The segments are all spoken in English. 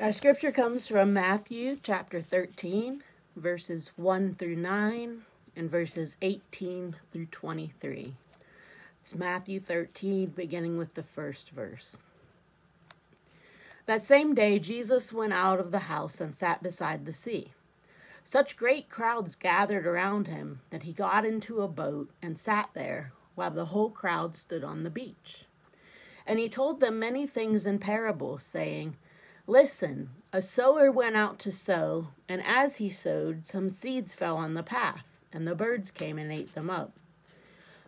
Our scripture comes from Matthew chapter 13, verses 1 through 9, and verses 18 through 23. It's Matthew 13, beginning with the first verse. That same day, Jesus went out of the house and sat beside the sea. Such great crowds gathered around him that he got into a boat and sat there while the whole crowd stood on the beach. And he told them many things in parables, saying, Listen, a sower went out to sow, and as he sowed, some seeds fell on the path, and the birds came and ate them up.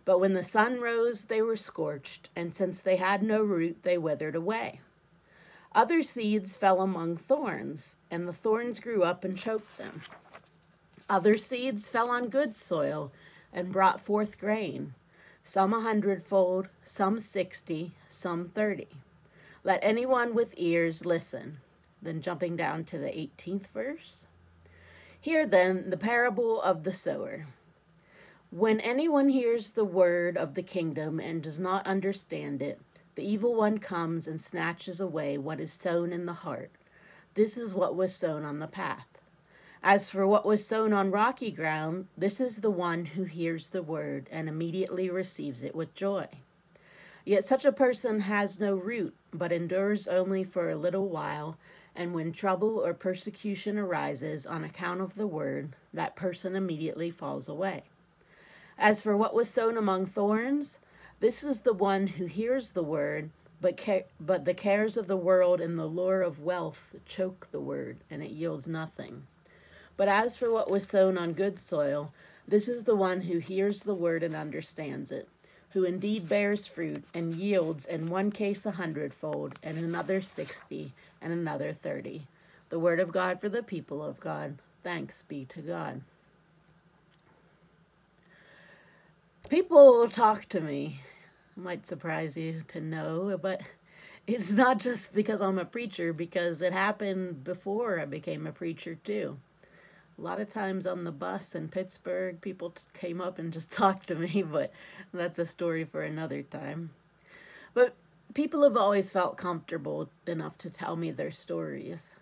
But when the sun rose, they were scorched, and since they had no root, they withered away. Other seeds fell among thorns, and the thorns grew up and choked them. Other seeds fell on good soil and brought forth grain, some a hundredfold, some sixty, some thirty. Let anyone with ears listen. Then jumping down to the 18th verse. Hear then the parable of the sower. When anyone hears the word of the kingdom and does not understand it, the evil one comes and snatches away what is sown in the heart. This is what was sown on the path. As for what was sown on rocky ground, this is the one who hears the word and immediately receives it with joy. Yet such a person has no root, but endures only for a little while, and when trouble or persecution arises on account of the word, that person immediately falls away. As for what was sown among thorns, this is the one who hears the word, but, but the cares of the world and the lure of wealth choke the word, and it yields nothing. But as for what was sown on good soil, this is the one who hears the word and understands it, who indeed bears fruit and yields in one case a hundredfold, and another sixty, and another thirty. The word of God for the people of God. Thanks be to God. People talk to me might surprise you to know, but it's not just because I'm a preacher, because it happened before I became a preacher, too. A lot of times on the bus in Pittsburgh, people came up and just talked to me, but that's a story for another time. But people have always felt comfortable enough to tell me their stories.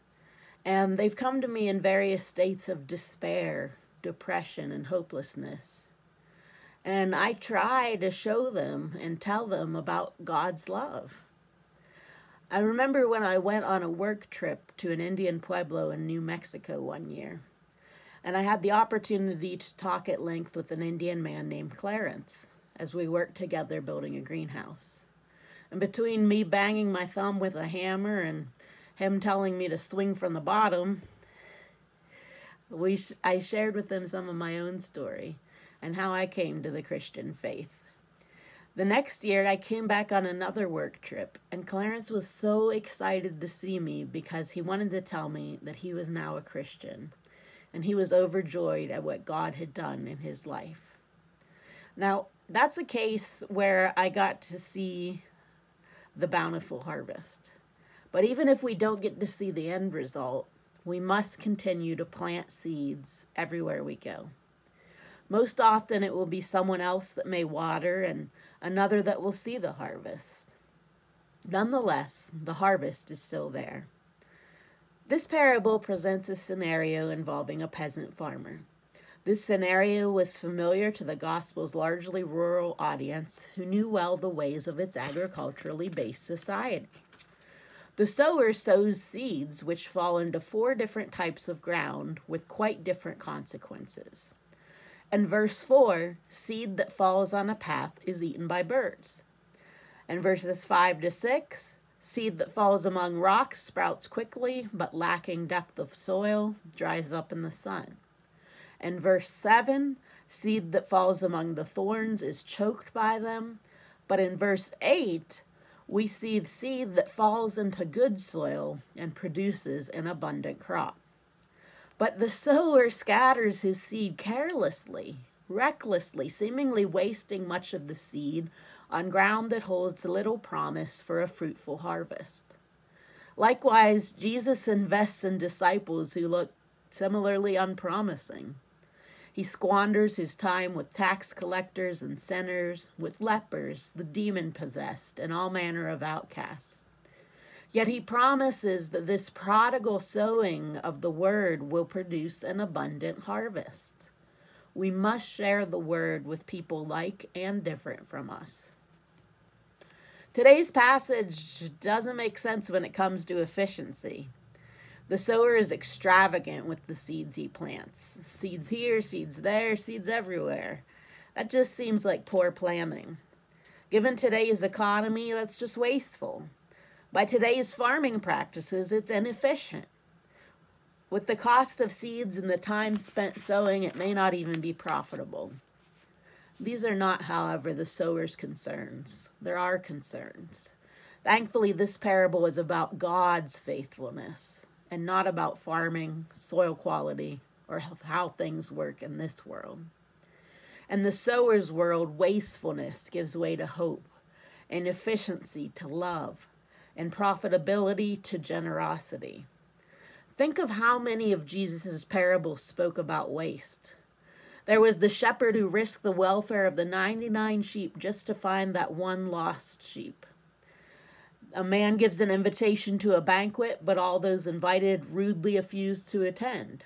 And they've come to me in various states of despair, depression, and hopelessness. And I try to show them and tell them about God's love. I remember when I went on a work trip to an Indian pueblo in New Mexico one year, and I had the opportunity to talk at length with an Indian man named Clarence as we worked together building a greenhouse. And between me banging my thumb with a hammer and him telling me to swing from the bottom, we I shared with him some of my own story and how I came to the Christian faith. The next year, I came back on another work trip, and Clarence was so excited to see me because he wanted to tell me that he was now a Christian, and he was overjoyed at what God had done in his life. Now, that's a case where I got to see the bountiful harvest. But even if we don't get to see the end result, we must continue to plant seeds everywhere we go. Most often, it will be someone else that may water and another that will see the harvest. Nonetheless, the harvest is still there. This parable presents a scenario involving a peasant farmer. This scenario was familiar to the Gospel's largely rural audience who knew well the ways of its agriculturally based society. The sower sows seeds which fall into four different types of ground with quite different consequences. In verse 4 seed that falls on a path is eaten by birds. In verses 5 to 6 seed that falls among rocks sprouts quickly, but lacking depth of soil, dries up in the sun. And verse 7 seed that falls among the thorns is choked by them. But in verse 8, we see the seed that falls into good soil and produces an abundant crop. But the sower scatters his seed carelessly, recklessly, seemingly wasting much of the seed on ground that holds little promise for a fruitful harvest. Likewise, Jesus invests in disciples who look similarly unpromising. He squanders his time with tax collectors and sinners, with lepers, the demon possessed, and all manner of outcasts. Yet he promises that this prodigal sowing of the word will produce an abundant harvest. We must share the word with people like and different from us. Today's passage doesn't make sense when it comes to efficiency. The sower is extravagant with the seeds he plants. Seeds here, seeds there, seeds everywhere. That just seems like poor planning. Given today's economy, that's just wasteful. By today's farming practices, it's inefficient. With the cost of seeds and the time spent sowing, it may not even be profitable. These are not, however, the sower's concerns. There are concerns. Thankfully, this parable is about God's faithfulness and not about farming, soil quality, or how things work in this world. In the sower's world, wastefulness gives way to hope, and efficiency to love, and profitability to generosity. Think of how many of Jesus' parables spoke about waste. There was the shepherd who risked the welfare of the 99 sheep just to find that one lost sheep. A man gives an invitation to a banquet, but all those invited rudely refuse to attend.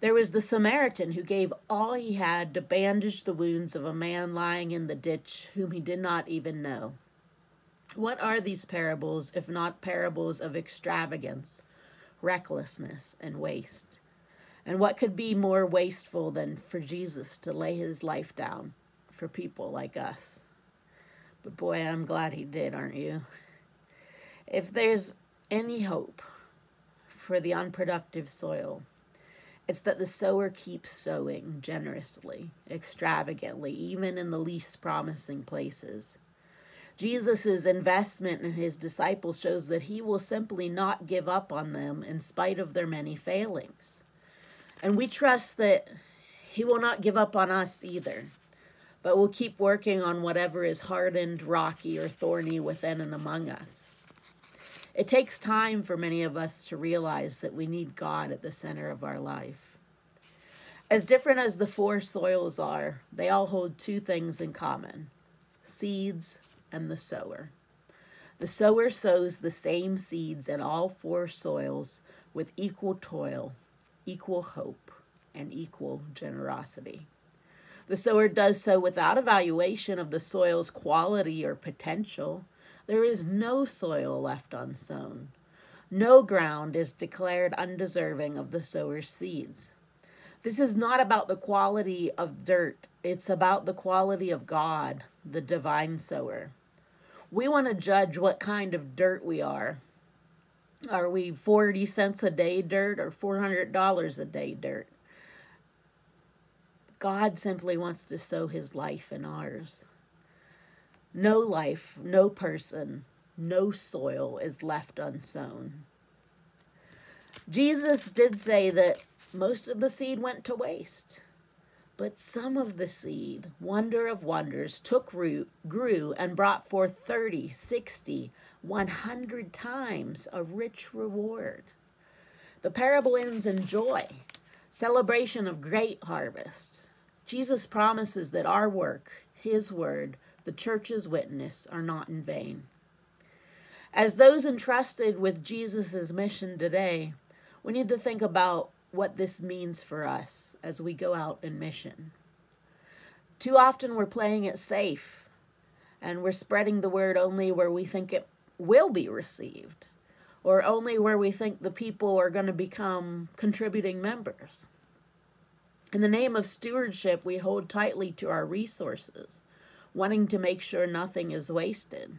There was the Samaritan who gave all he had to bandage the wounds of a man lying in the ditch whom he did not even know. What are these parables if not parables of extravagance, recklessness, and waste? And what could be more wasteful than for Jesus to lay his life down for people like us? But boy, I'm glad he did, aren't you? If there's any hope for the unproductive soil, it's that the sower keeps sowing generously, extravagantly, even in the least promising places. Jesus' investment in his disciples shows that he will simply not give up on them in spite of their many failings. And we trust that He will not give up on us either, but will keep working on whatever is hardened, rocky, or thorny within and among us. It takes time for many of us to realize that we need God at the center of our life. As different as the four soils are, they all hold two things in common seeds and the sower. The sower sows the same seeds in all four soils with equal toil equal hope, and equal generosity. The sower does so without evaluation of the soil's quality or potential. There is no soil left unsown. No ground is declared undeserving of the sower's seeds. This is not about the quality of dirt, it's about the quality of God, the divine sower. We want to judge what kind of dirt we are are we 40 cents a day dirt or $400 a day dirt? God simply wants to sow his life in ours. No life, no person, no soil is left unsown. Jesus did say that most of the seed went to waste. But some of the seed, wonder of wonders, took root, grew, and brought forth 30, 60, 100 times a rich reward. The parable ends in joy, celebration of great harvests. Jesus promises that our work, his word, the church's witness are not in vain. As those entrusted with Jesus' mission today, we need to think about what this means for us as we go out in mission. Too often we're playing it safe and we're spreading the word only where we think it will be received, or only where we think the people are going to become contributing members. In the name of stewardship, we hold tightly to our resources, wanting to make sure nothing is wasted.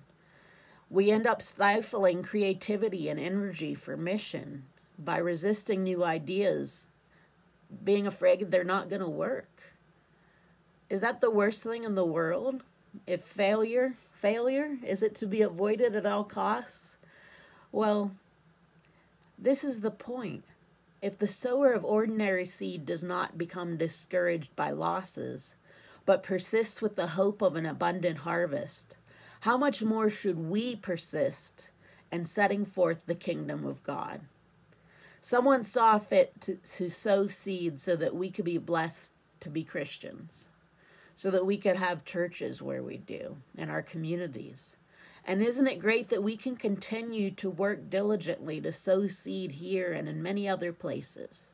We end up stifling creativity and energy for mission by resisting new ideas, being afraid they're not going to work. Is that the worst thing in the world? If failure failure? Is it to be avoided at all costs? Well, this is the point. If the sower of ordinary seed does not become discouraged by losses, but persists with the hope of an abundant harvest, how much more should we persist in setting forth the kingdom of God? Someone saw fit to, to sow seed so that we could be blessed to be Christians so that we could have churches where we do in our communities. And isn't it great that we can continue to work diligently to sow seed here and in many other places?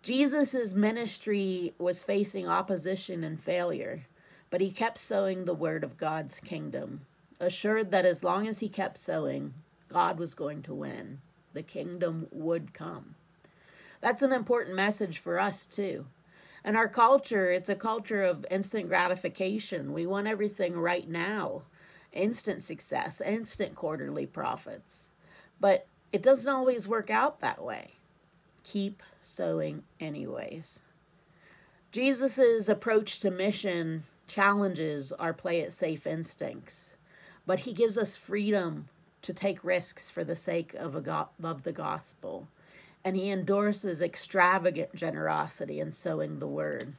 Jesus' ministry was facing opposition and failure, but he kept sowing the word of God's kingdom, assured that as long as he kept sowing, God was going to win. The kingdom would come. That's an important message for us, too. And our culture, it's a culture of instant gratification. We want everything right now instant success, instant quarterly profits. But it doesn't always work out that way. Keep sowing, anyways. Jesus' approach to mission challenges our play it safe instincts, but he gives us freedom to take risks for the sake of, go- of the gospel and he endorses extravagant generosity in sowing the word,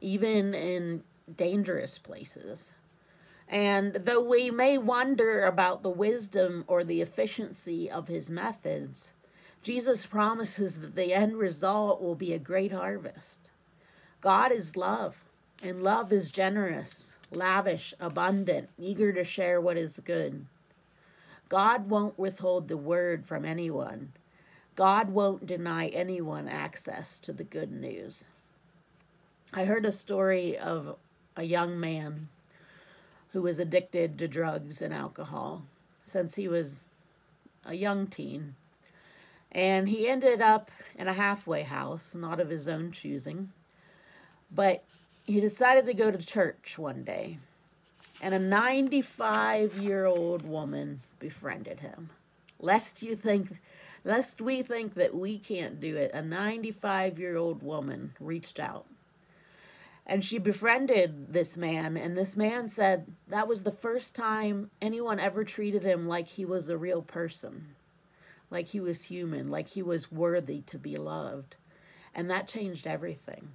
even in dangerous places. And though we may wonder about the wisdom or the efficiency of his methods, Jesus promises that the end result will be a great harvest. God is love, and love is generous, lavish, abundant, eager to share what is good. God won't withhold the word from anyone God won't deny anyone access to the good news. I heard a story of a young man who was addicted to drugs and alcohol since he was a young teen. And he ended up in a halfway house, not of his own choosing. But he decided to go to church one day. And a 95 year old woman befriended him. Lest you think Lest we think that we can't do it, a 95 year old woman reached out. And she befriended this man, and this man said that was the first time anyone ever treated him like he was a real person, like he was human, like he was worthy to be loved. And that changed everything.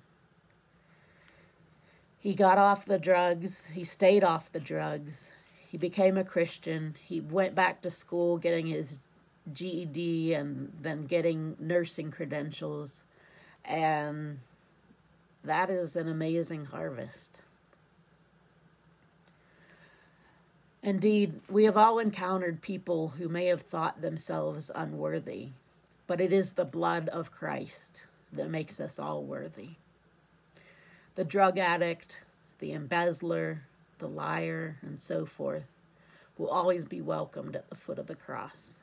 He got off the drugs, he stayed off the drugs, he became a Christian, he went back to school getting his GED and then getting nursing credentials. And that is an amazing harvest. Indeed, we have all encountered people who may have thought themselves unworthy, but it is the blood of Christ that makes us all worthy. The drug addict, the embezzler, the liar, and so forth will always be welcomed at the foot of the cross.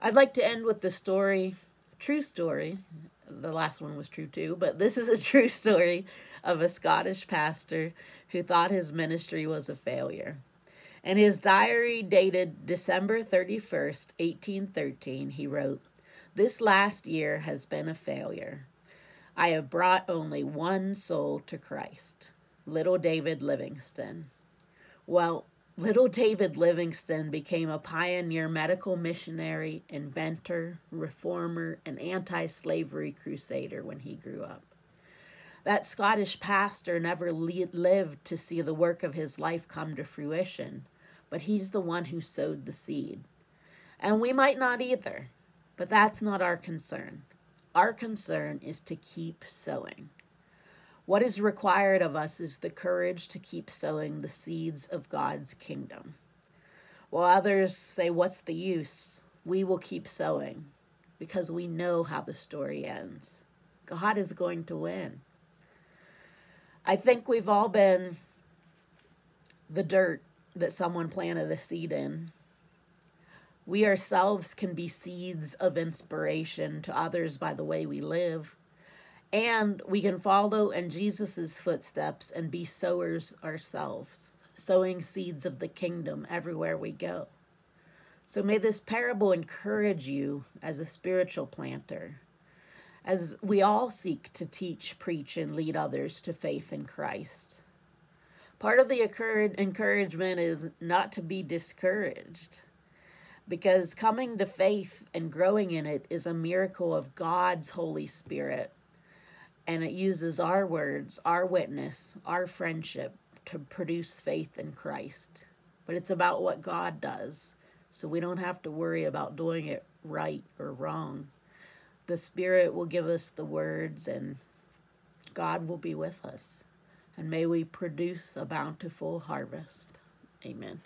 I'd like to end with the story, true story. The last one was true too, but this is a true story of a Scottish pastor who thought his ministry was a failure. In his diary dated December 31st, 1813, he wrote, This last year has been a failure. I have brought only one soul to Christ, little David Livingstone. Well, Little David Livingstone became a pioneer medical missionary, inventor, reformer, and anti slavery crusader when he grew up. That Scottish pastor never lived to see the work of his life come to fruition, but he's the one who sowed the seed. And we might not either, but that's not our concern. Our concern is to keep sowing. What is required of us is the courage to keep sowing the seeds of God's kingdom. While others say, What's the use? We will keep sowing because we know how the story ends. God is going to win. I think we've all been the dirt that someone planted a seed in. We ourselves can be seeds of inspiration to others by the way we live. And we can follow in Jesus' footsteps and be sowers ourselves, sowing seeds of the kingdom everywhere we go. So may this parable encourage you as a spiritual planter, as we all seek to teach, preach, and lead others to faith in Christ. Part of the encouragement is not to be discouraged because coming to faith and growing in it is a miracle of God's Holy Spirit and it uses our words, our witness, our friendship to produce faith in Christ. But it's about what God does, so we don't have to worry about doing it right or wrong. The Spirit will give us the words, and God will be with us. And may we produce a bountiful harvest. Amen.